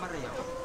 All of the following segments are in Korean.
얼마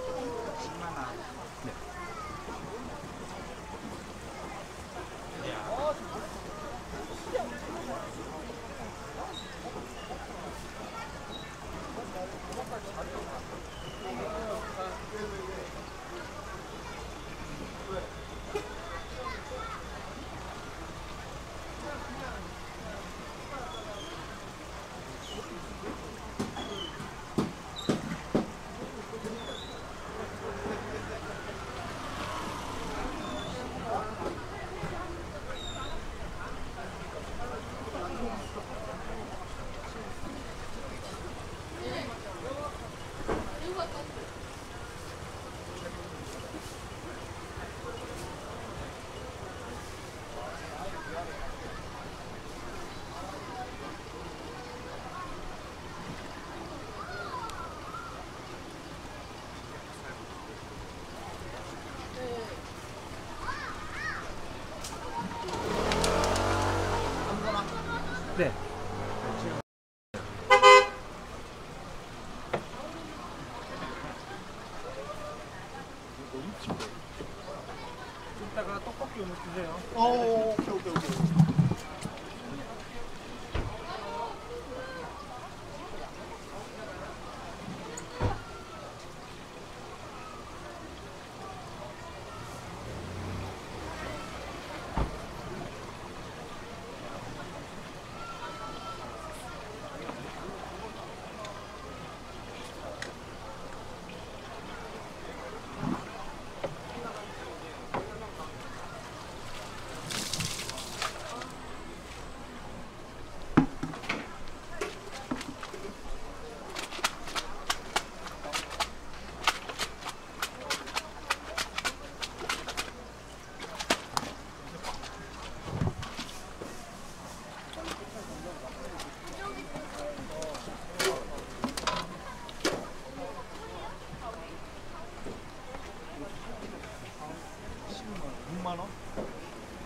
이따가 떡볶이 오늘 주세요. 어, 오케이, 오케이, 오케이.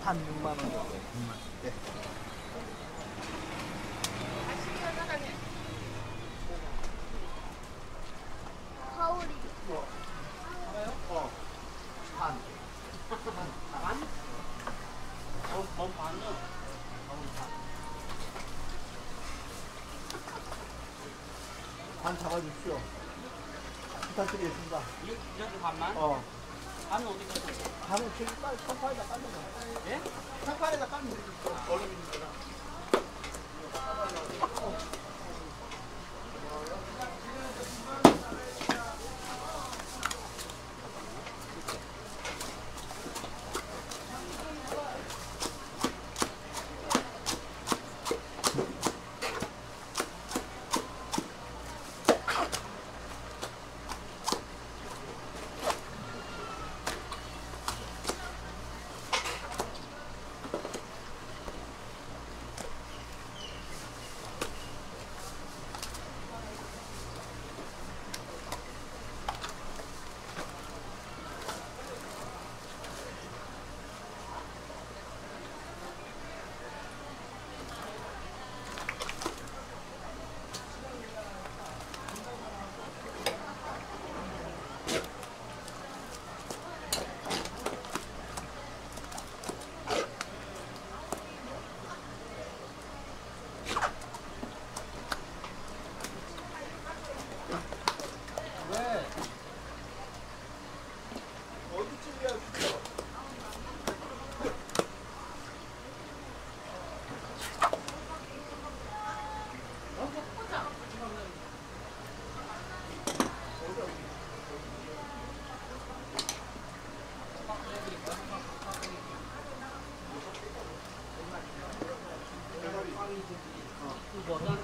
한 6만 원 정도. 6만. 예. 거울이 어. 한. 반 잡아주십시오. 부탁드리겠습니다. 이렇게 반만? 어. 반은 어디 갔어? 반은 저기 빨리 창판에다 깔면 돼. 예? 창판에다 깔면 되지. 얼음이니까. bỏ ra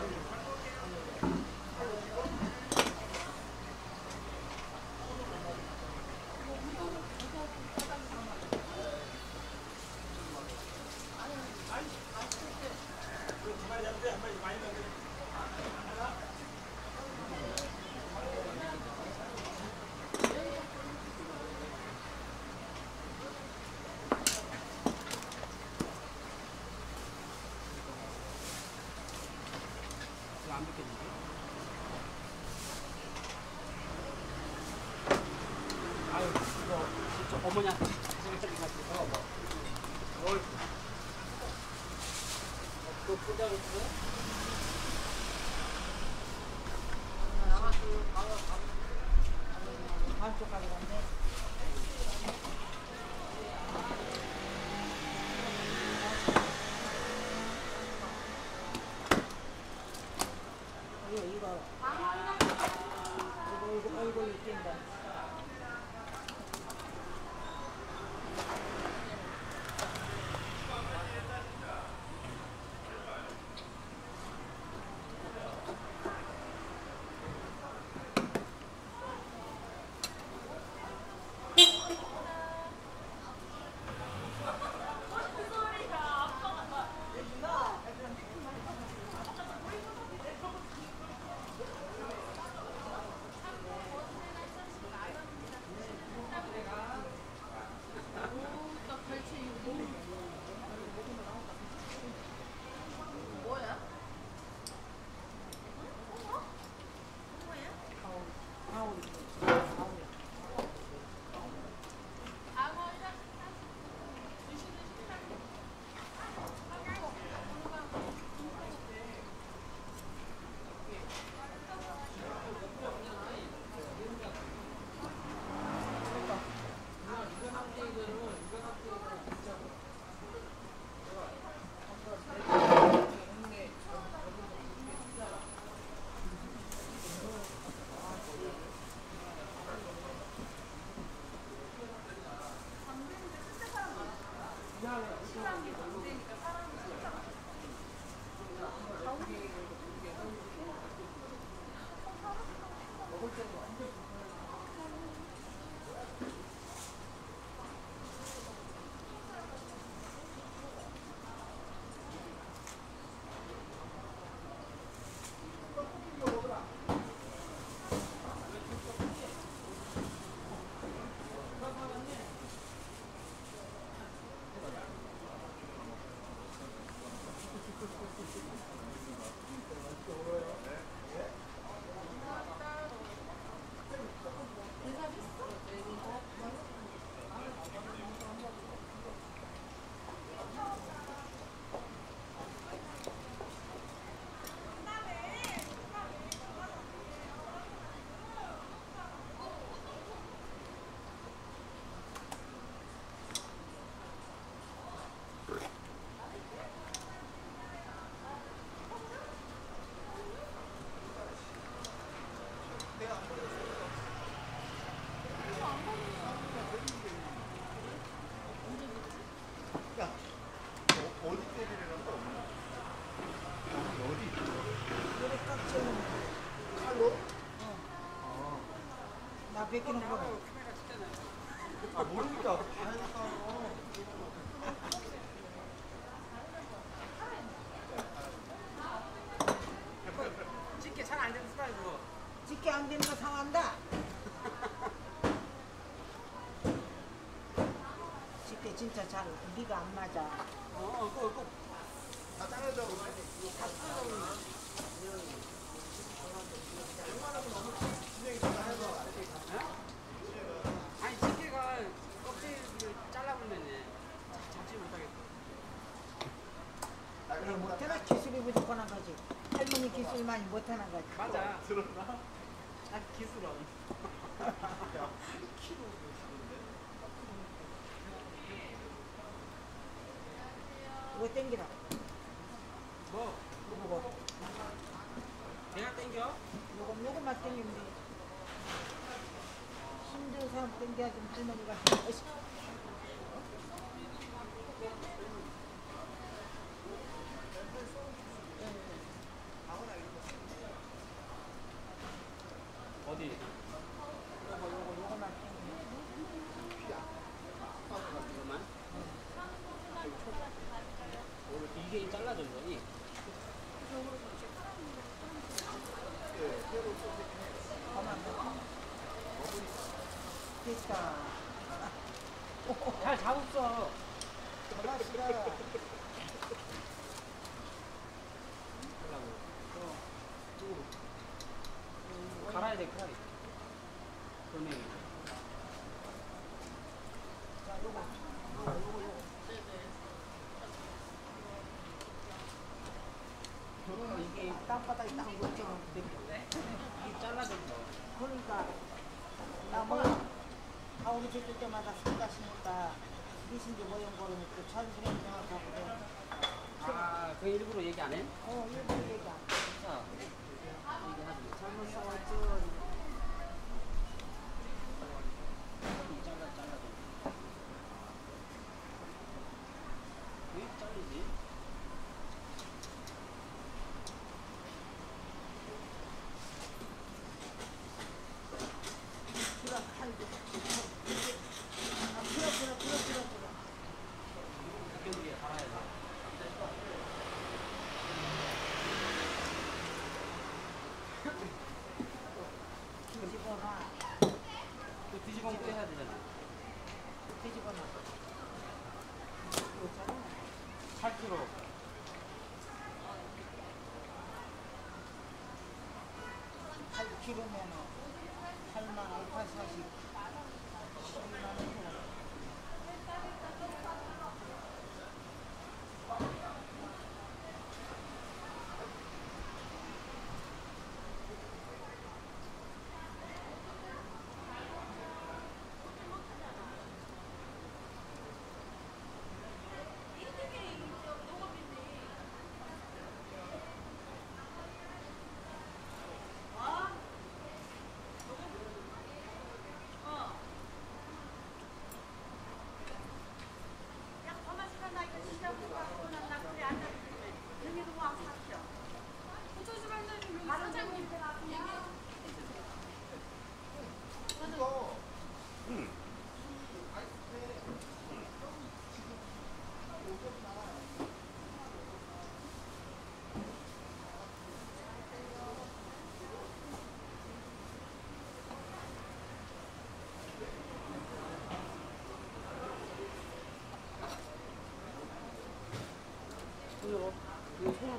어머니한테 어, 뭐. 어, 그 포장을 뺏기는 거. 아 모르니까. 기술이 부족한 거지. 할머니 기술 많이 못하는 거지. 맞아. 들었나? 아, 기술 없 이거 땡기라. 뭐? 이거. 내가 뭐? 뭐? 땡겨? 요거, 요거만 땡기면 돼. 힘든 사람 땡겨야 좀 할머니가. 이렇게 딱 고쳐놓고 이게 잘라졌어. 그러니까 나뭐 가오리 줄 때마다 무슨지 모양 모르니 또 전술에 생각하고 그래. 아, 그 일부러 얘기 안 해? 어 일본 얘기 안 해. 잘못 싸웠죠. 이 잘라, 잘라져. 왜 잘리지? 들어 칼도. 아 들어 들어 들어 들어 들어. 여기에 갈아야 돼. 뒤집어놔. 그 뒤집어 또 해야 되잖아. 뒤집어놔. 이거잖아. 8kg. 팔 키로면은 8만 5, 8, 40.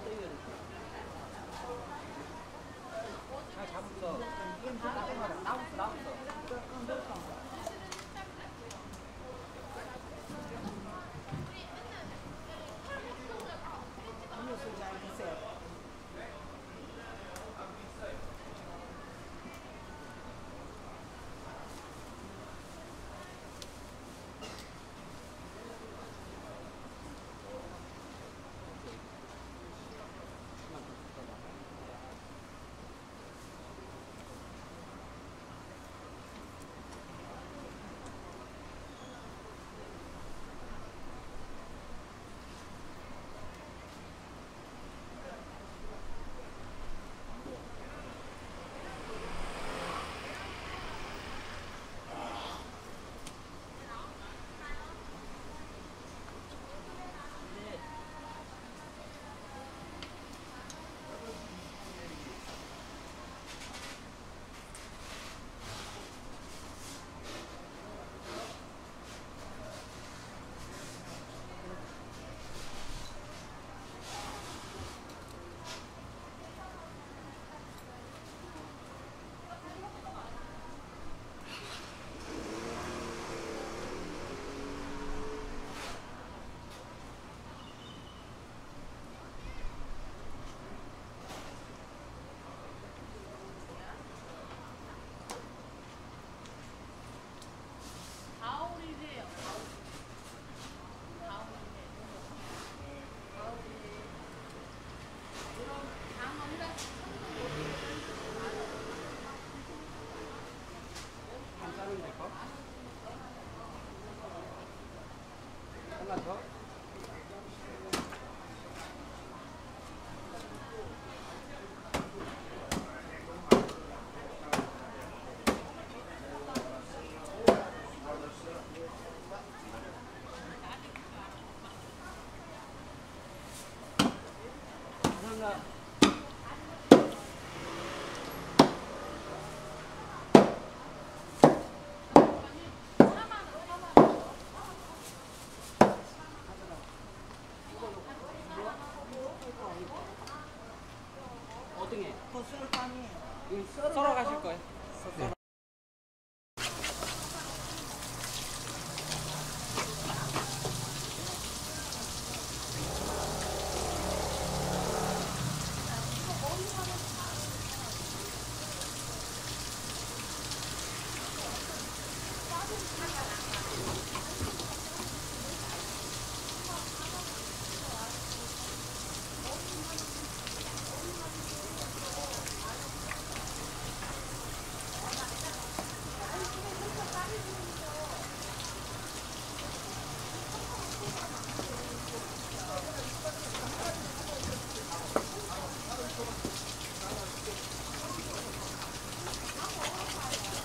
something that 썰어 가실 거예요?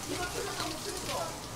몇 개로 해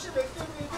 Você vê que tem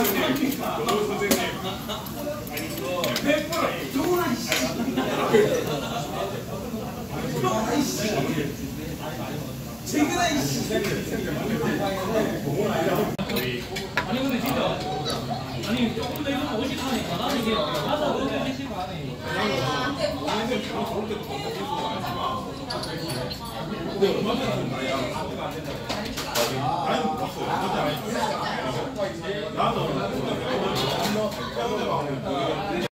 아니 근데 진짜 아니 조금 더 있으면 옷이 나니까 나는 이게 가서 너무 해시고 하네 나도 何だろうね?